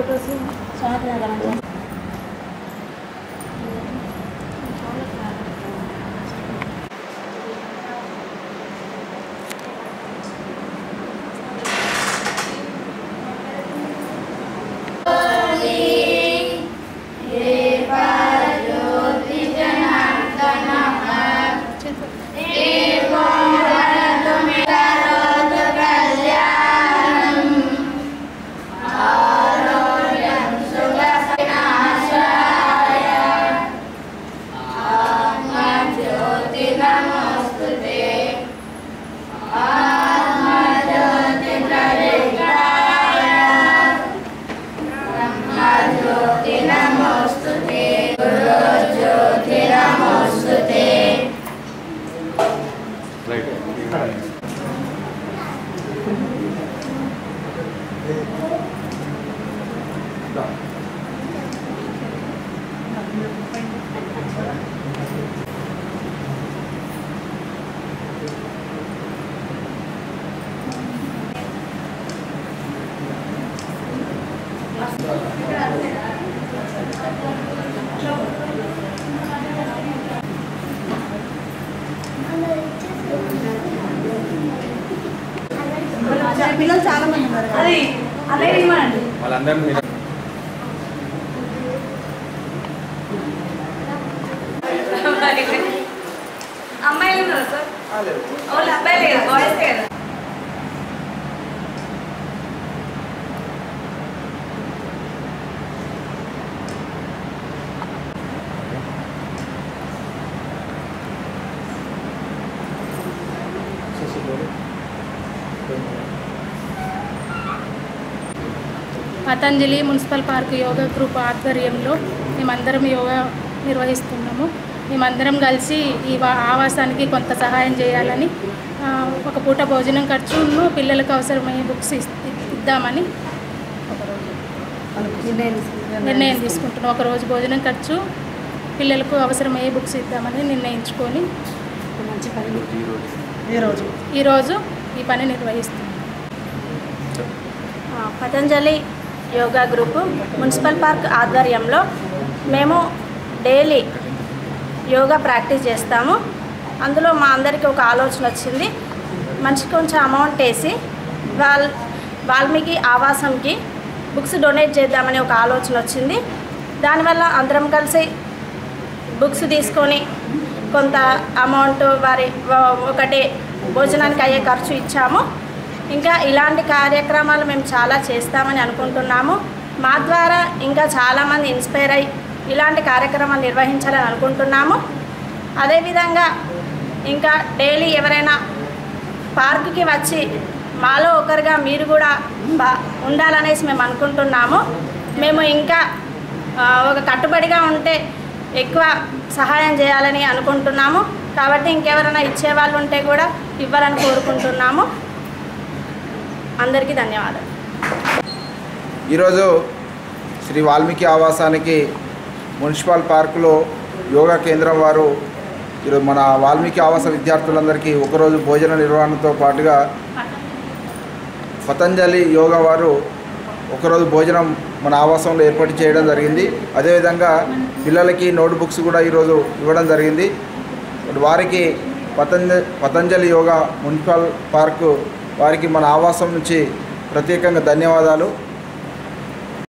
Photo से साथ लगाना चाहिए Right. పిల్లలు చాలా మంది ఉన్నారు కదా. వాళ్ళందరూ మీరు అమ్మాయిలు ఉన్నారు సార్ ఓన్లీ అబ్బాయిలే కదా బాయ్స్ కదా Patanjali municipal park yoga group ఆధ్వర్యంలో మేమందరం యోగా నిర్వహిస్తున్నాము. మేమందరం కలిసి ఈ వా- ఆవాసానికి కొంత సహాయం చేయాలని ఒక పూట భోజనం ఖర్చును పిల్లలకు అవసరమయ్యే బుక్స్ ఇద్దామని నిర్ణయం తీసుకుంటున్నాం. ఒక రోజు భోజనం ఖర్చు పిల్లలకు అవసరమయ్యే బుక్స్ ఇద్దామని నిర్ణయించుకొని ఈరోజు ఈరోజు ఈ పని నిర్వహిస్తున్నాం. Patanjali yoga group municipal park ఆధ్వర్యంలో మేము డైలీ యోగా ప్రాక్టీస్ చేస్తాము. అందులో మా అందరికీ ఒక ఆలోచన వచ్చింది. మనిషికి కొంచెం అమౌంట్ వేసి వాల్ వాల్మీకి ఆవాసంకి బుక్స్ డొనేట్ చేద్దామని ఒక ఆలోచన వచ్చింది. దానివల్ల అందరం కలిసి బుక్స్ తీసుకొని కొంత అమౌంట్ వారి ఒకటే ఒకటి భోజనానికి అయ్యే ఖర్చు ఇచ్చాము. ఇంకా ఇలాంటి కార్యక్రమాలు మేము చాలా చేస్తామని అనుకుంటున్నాము. మా ద్వారా ఇంకా చాలామంది ఇన్స్పైర్ అయ్యి ఇలాంటి కార్యక్రమాలు నిర్వహించాలని అనుకుంటున్నాము. అదేవిధంగా ఇంకా డైలీ ఎవరైనా పార్కుకి వచ్చి మాలో ఒకరుగా మీరు కూడా బా ఉండాలనేసి మేము అనుకుంటున్నాము. మేము ఇంకా ఒక కట్టుబడిగా ఉంటే ఎక్కువ సహాయం చేయాలని అనుకుంటున్నాము. కాబట్టి ఇంకెవరైనా ఇచ్చేవాళ్ళు ఉంటే కూడా ఇవ్వాలని కోరుకుంటున్నాము. అందరికీ ధన్యవాదాలు. ఈరోజు శ్రీ వాల్మీకి ఆవాసానికి మున్సిపల్ పార్కులో యోగా కేంద్రం వారు ఈరోజు మన వాల్మీకి ఆవాస విద్యార్థులందరికీ ఒకరోజు భోజన నిర్వహణతో పాటుగా పతంజలి యోగా వారు ఒకరోజు భోజనం మన ఆవాసంలో ఏర్పాటు చేయడం జరిగింది. అదేవిధంగా పిల్లలకి నోట్ బుక్స్ కూడా ఈరోజు ఇవ్వడం జరిగింది. వారికి పతంజ పతంజలి యోగా మున్సిపల్ పార్కు వారికి మన ఆవాసం నుంచి ప్రత్యేకంగా ధన్యవాదాలు.